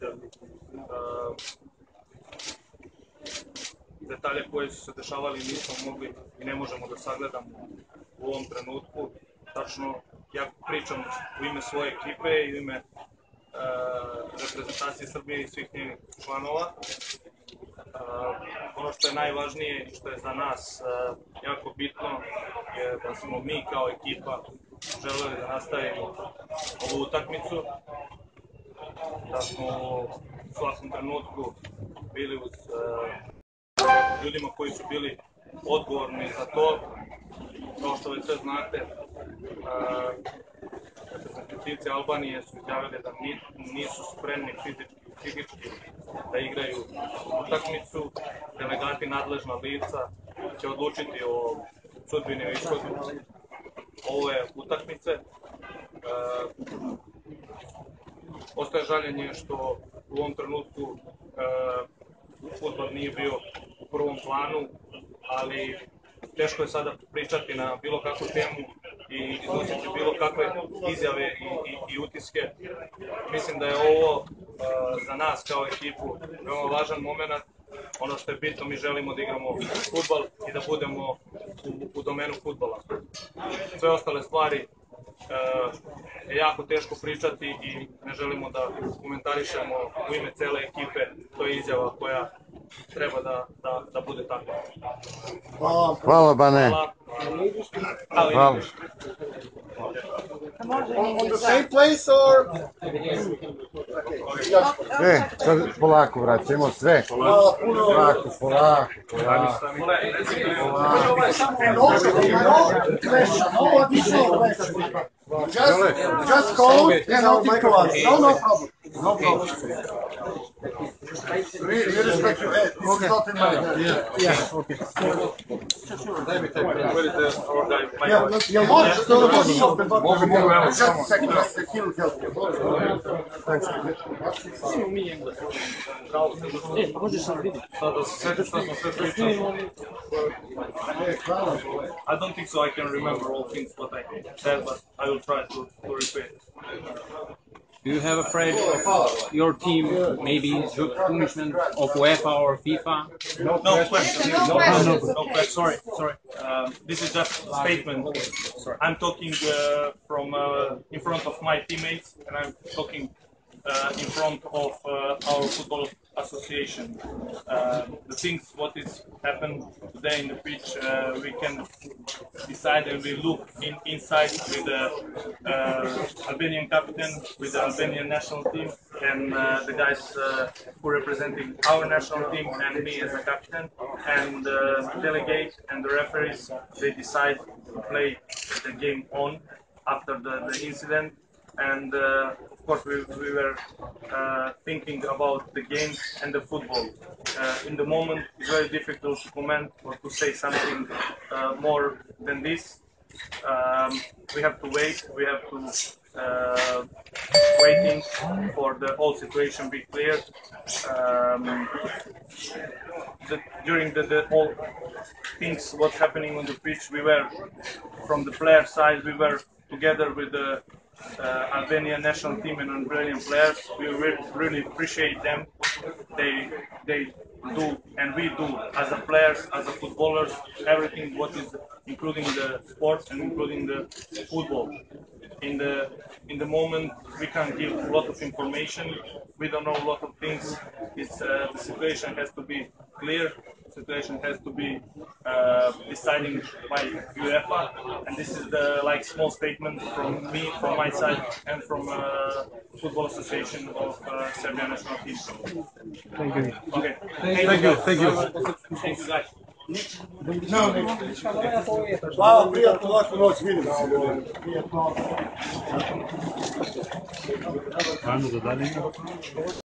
Uh, detalje koje su se dešavali nismo mogli i ne možemo da sagledamo u ovom trenutku. Tačno, ja pričam u ime svoje ekipe i u ime uh, reprezentacije Srbije i svih njenih članova. Uh, ono što je najvažnije i što je za nas uh, jako bitno je da smo mi kao ekipa želeli da nastavimo ovu utakmicu, da smo u svakom trenutku bili uz uh, ljudima koji su bili odgovorni za to. Kao što već sve znate, uh, reprezentativci Albanije su izjavili da nisu spremni fizički i psihički da igraju utakmicu. Delegati nadležna lica će odlučiti o sudbini i ishodu ove utakmice. E, ostaje žaljenje što u ovom trenutku e, futbol nije bio u prvom planu, ali teško je sada pričati na bilo kakvu temu i iznositi bilo kakve izjave i, i, i utiske. Mislim da je ovo uh, za nas kao ekipu veoma važan moment. Ono što je bitno, mi želimo da igramo futbal i da budemo u, u domenu futbola. Sve ostale stvari je jako teško pričati i ne želimo da komentarišemo u ime cele ekipe. To je izjava koja treba da, da, da bude tako. Hvala. Hvala, Bane. Hvala. Hvala. On the same place or? E, sad polako vraćamo sve. Polako, polako, polako. Question. Just, just code and to us. No, no problem. No problem. We respect you. Hey, it's not in my Yeah, yeah, okay. Yeah, look, yeah, što da može. Može, može, evo, just a second, just second, help you. Thanks. I don't think so I can remember all things what I said, but I will try to, to repeat. Do you have a afraid of your team maybe punishment of UEFA or FIFA? No, no question. No, no, no, no question. Sorry, sorry. Um, this is just a statement. I'm talking uh, from uh, in front of my teammates, and I'm talking uh, in front of uh, our football association. Uh, the things what is happened today in the pitch, uh, we can decide and we look in, inside with the uh, Albanian captain, with the Albanian national team, and uh, the guys who are representing our national team, and me as a captain, and delegate and the referees. They decide to play the game on after the, the incident and uh, of course we, we were uh, thinking about the game and the football. Uh, in the moment, it's very difficult to comment or to say something uh, more than this. Um, we have to wait. We have to uh, waiting for the whole situation be cleared. Um, the, during the, the whole things what's happening on the pitch, we were from the player side. We were together with the uh, Albanian national team and Albanian players. We re really appreciate them. They they do and we do as a players, as a footballers, everything what is including the sports and including the football. In the in the moment we can't give a lot of information. We don't know a lot of things. It's uh, the situation has to be clear situation has to be uh, decided by UEFA, and this is the like small statement from me, from my side, and from uh, Football Association of uh, Serbia national team. Thank you. Okay. Thank you, thank you. Thank you guys. Hvala, prijatno, laku noć, vidimo se. Rano da dalje.